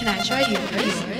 Can I try yours?